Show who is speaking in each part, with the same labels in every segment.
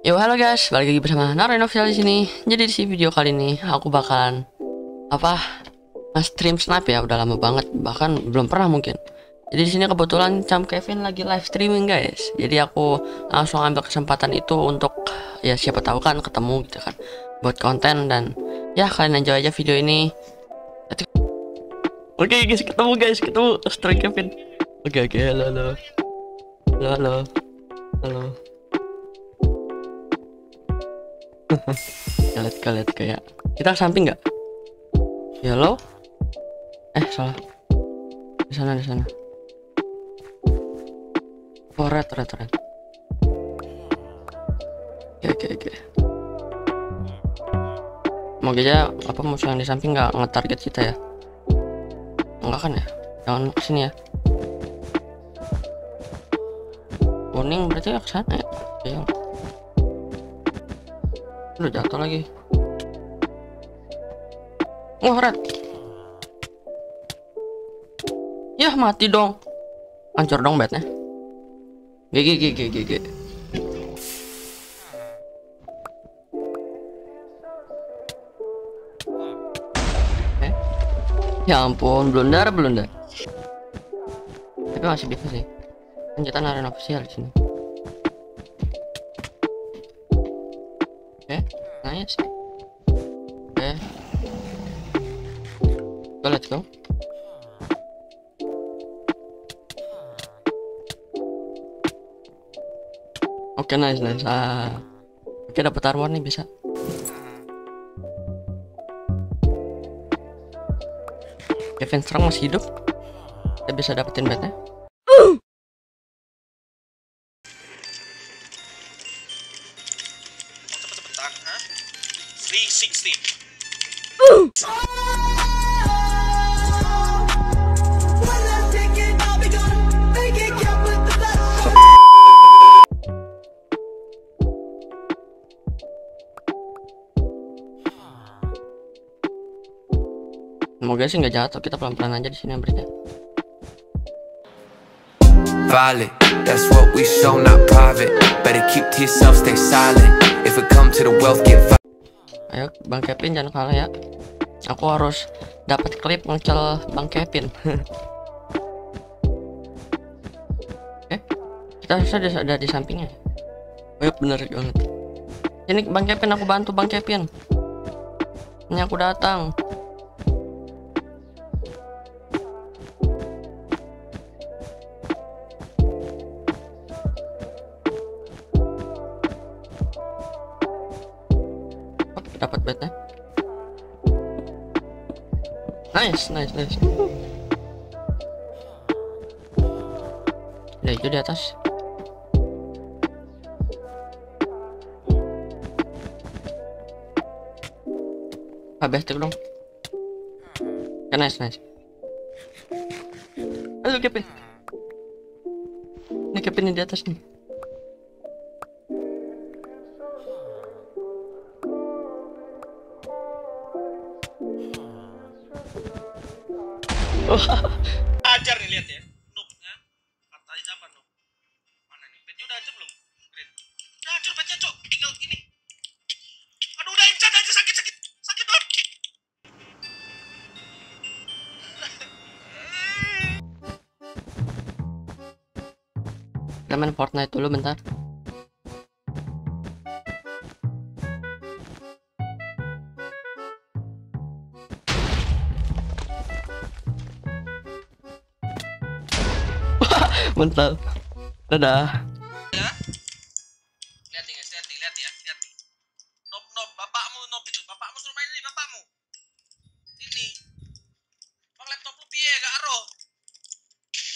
Speaker 1: Yo halo guys, balik lagi bersama Narain Official di sini. Jadi di video kali ini aku bakalan apa stream snap ya, udah lama banget, bahkan belum pernah mungkin. Jadi di sini kebetulan Cam Kevin lagi live streaming guys. Jadi aku langsung ambil kesempatan itu untuk ya siapa tahu kan ketemu gitu kan buat konten dan ya kalian enjoy aja video ini. Oke guys, ketemu guys, ketemu stream Kevin. Oke oke, halo halo. Halo halo. Halo. lihat kalian kayak kita samping nggak? Ya lo. Eh salah. Di sana di sana. Oh red red oke oke oke. Mau aja apa musuh yang di samping nggak nge-target kita ya? Enggak kan ya? Jangan ke sini ya. Kuning berarti ya ke sana ya? Ya Udah jatuh lagi. Wah, red. Ya, mati dong. Hancur dong bednya. GG, GG, GG. Eh? Ya ampun, blunder, blunder. Tapi masih bisa sih. Kan arena official di sini. Nice. Okay. So let's go. Oke okay, nice nice. Ah. Oke okay, dapat armor nih bisa. Kevin Strong masih hidup. Kita bisa dapetin bednya. 360. Semoga sih nggak jatuh, kita pelan-pelan aja di sini berarti. Violet, that's what we show, not private. Better keep to yourself, stay silent. If it come to the wealth, get ayo Bang Kevin jangan kalah ya. Aku harus dapat klip ngecel Bang Kevin. Eh kita sudah ada di sampingnya. Oh ya bener banget. Ini Bang Kevin aku bantu Bang Kevin. Ini aku datang dapat bednya nice nice nice. Ada itu di atas. Habis tuh dong. Ya, nice nice. Halo Kevin. Ini Kevin di atas nih
Speaker 2: ajar nih lihat ya. Noobnya katanya siapa noob? Mana nih? Bednya udah aja belum? Green. Udah hancur bednya cok. Tinggal ini aduh udah incat aja. Sakit sakit. Sakit banget.
Speaker 1: Kita main Fortnite dulu bentar mental dadah.
Speaker 2: Ya lihat nih guys lihat nih lihat ya lihat nih. Nob nob bapakmu nob itu. Bapakmu suruh main ini bapakmu. Ini. Bang laptop lu piye? Gak aro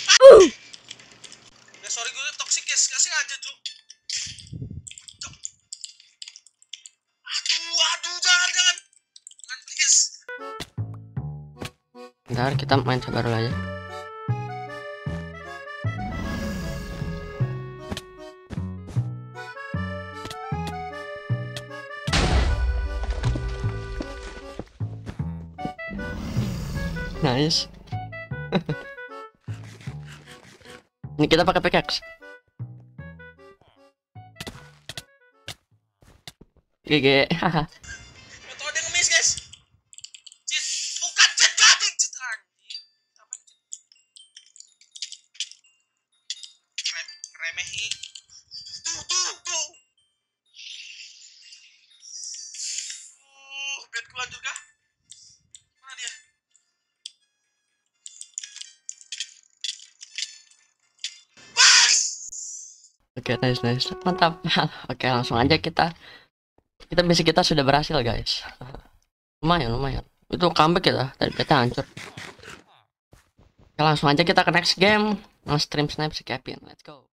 Speaker 2: ah! ya sorry gue toxic guys. Gak sengaja tuh aduh aduh jangan jangan. Jangan please.
Speaker 1: Bentar kita main sabar lah nice. Ini kita pakai pickaxe. GG.
Speaker 2: Tau
Speaker 1: Oke, nice nice. Mantap. Oke, langsung aja kita kita basic kita sudah berhasil, guys. Lumayan, lumayan. Itu comeback kita. Tadi kita hancur. Oke, langsung aja kita ke next game. Nah, stream snipe si Kevin. Let's go.